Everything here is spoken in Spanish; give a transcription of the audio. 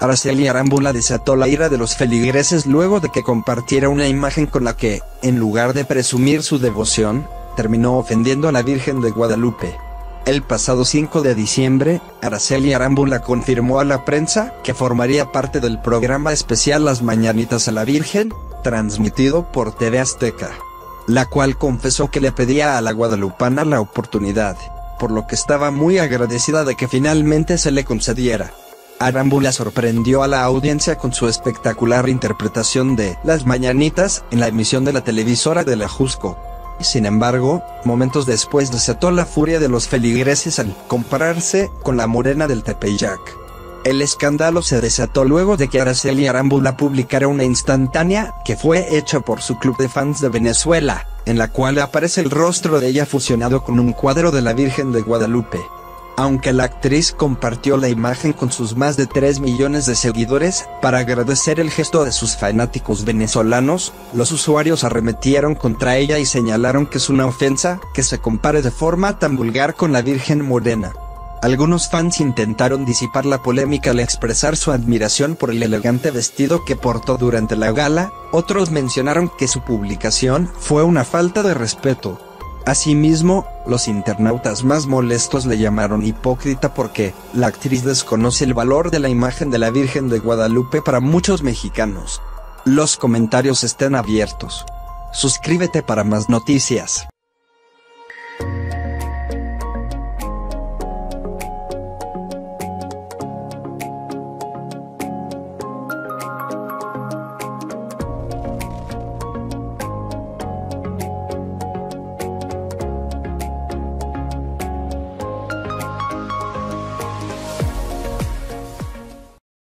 Araceli Arámbula desató la ira de los feligreses luego de que compartiera una imagen con la que, en lugar de presumir su devoción, terminó ofendiendo a la Virgen de Guadalupe. El pasado 5 de diciembre, Araceli Arámbula confirmó a la prensa que formaría parte del programa especial Las Mañanitas a la Virgen, transmitido por TV Azteca. La cual confesó que le pedía a la guadalupana la oportunidad, por lo que estaba muy agradecida de que finalmente se le concediera. Arámbula sorprendió a la audiencia con su espectacular interpretación de Las Mañanitas en la emisión de la televisora de la Jusco. Sin embargo, momentos después desató la furia de los feligreses al compararse con la morena del Tepeyac. El escándalo se desató luego de que Araceli Arámbula publicara una instantánea que fue hecha por su club de fans de Venezuela, en la cual aparece el rostro de ella fusionado con un cuadro de la Virgen de Guadalupe. Aunque la actriz compartió la imagen con sus más de 3 millones de seguidores, para agradecer el gesto de sus fanáticos venezolanos, los usuarios arremetieron contra ella y señalaron que es una ofensa que se compare de forma tan vulgar con la Virgen Morena. Algunos fans intentaron disipar la polémica al expresar su admiración por el elegante vestido que portó durante la gala, otros mencionaron que su publicación fue una falta de respeto, Asimismo, los internautas más molestos le llamaron hipócrita porque la actriz desconoce el valor de la imagen de la Virgen de Guadalupe para muchos mexicanos. Los comentarios están abiertos. Suscríbete para más noticias.